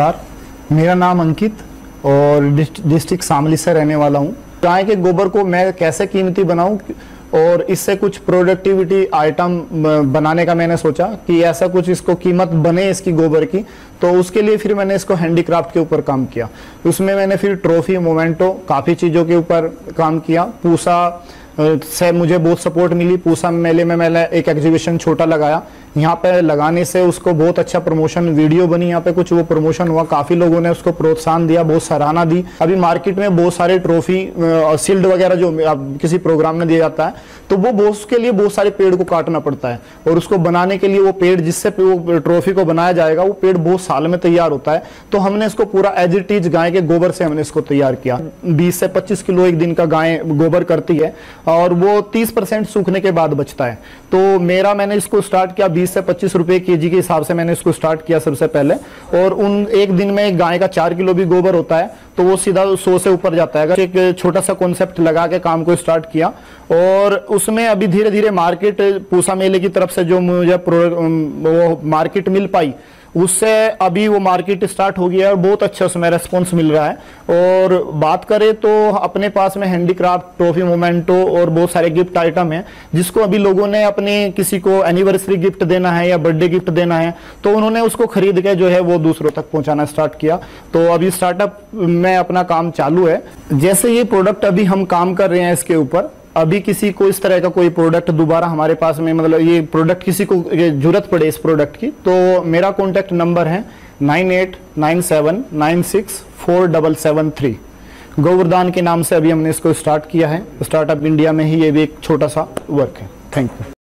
नमस्कार। मेरा नाम अंकित और डिस्ट्रिक्ट शामली से रहने वाला हूँ। गाय के गोबर को मैं कैसे कीमती बनाऊँ और इससे कुछ प्रोडक्टिविटी आइटम बनाने का मैंने सोचा कि ऐसा कुछ इसको कीमत बने इसकी गोबर की तो उसके लिए फिर मैंने इसको हैंडीक्राफ्ट के ऊपर काम किया। उसमें मैंने फिर ट्रॉफी मोमेंटो काफ़ी चीज़ों के ऊपर काम किया। पूसा से मुझे बहुत सपोर्ट मिली। पूसा मेले में मैंने एक एग्जीबिशन छोटा लगाया। यहाँ पे लगाने से उसको बहुत अच्छा प्रमोशन वीडियो बनी यहाँ पे, कुछ वो प्रमोशन हुआ। काफ़ी लोगों ने उसको प्रोत्साहन दिया, बहुत सराहना दी। अभी मार्केट में बहुत सारे ट्रॉफी सील्ड वगैरह जो किसी प्रोग्राम में दिया जाता है तो वो बहुत, उसके लिए बहुत सारे पेड़ को काटना पड़ता है। और उसको बनाने के लिए वो पेड़, जिससे वो ट्रॉफी को बनाया जाएगा, वो पेड़ बहुत साल में तैयार होता है। तो हमने इसको पूरा एज इट इज़ गाय के गोबर से हमने इसको तैयार किया। बीस से पच्चीस किलो एक दिन का गाय गोबर करती है। और वो तीस परसेंट सूखने के बाद बचता है। तो मेरा मैंने इसको स्टार्ट किया बीस से पच्चीस रुपए के जी के हिसाब से मैंने इसको स्टार्ट किया सबसे पहले। और उन एक दिन में गाय का चार किलो भी गोबर होता है तो वो सीधा सौ से ऊपर जाता है। अगर एक छोटा सा कॉन्सेप्ट लगा के काम को स्टार्ट किया, और उसमें अभी धीरे धीरे मार्केट पूसा मेले की तरफ़ से जो मुझे वो मार्केट मिल पाई उससे अभी वो मार्केट स्टार्ट हो गया है और बहुत अच्छा उसमें रेस्पॉन्स मिल रहा है। और बात करें तो अपने पास में हैंडीक्राफ्ट, ट्रॉफी, मोमेंटो और बहुत सारे गिफ्ट आइटम है, जिसको अभी लोगों ने अपने किसी को एनिवर्सरी गिफ्ट देना है या बर्थडे गिफ्ट देना है तो उन्होंने उसको खरीद के जो है वो दूसरों तक पहुंचाना स्टार्ट किया। तो अभी स्टार्टअप में अपना काम चालू है। जैसे ये प्रोडक्ट अभी हम काम कर रहे हैं इसके ऊपर अभी किसी को इस तरह का कोई प्रोडक्ट दोबारा हमारे पास में मतलब ये प्रोडक्ट किसी को ज़रूरत पड़े इस प्रोडक्ट की तो मेरा कॉन्टैक्ट नंबर है nine eight nine seven nine six four double seven three. Govardhan के नाम से अभी हमने इसको स्टार्ट किया है। स्टार्टअप इंडिया में ही ये भी एक छोटा सा वर्क है। Thank you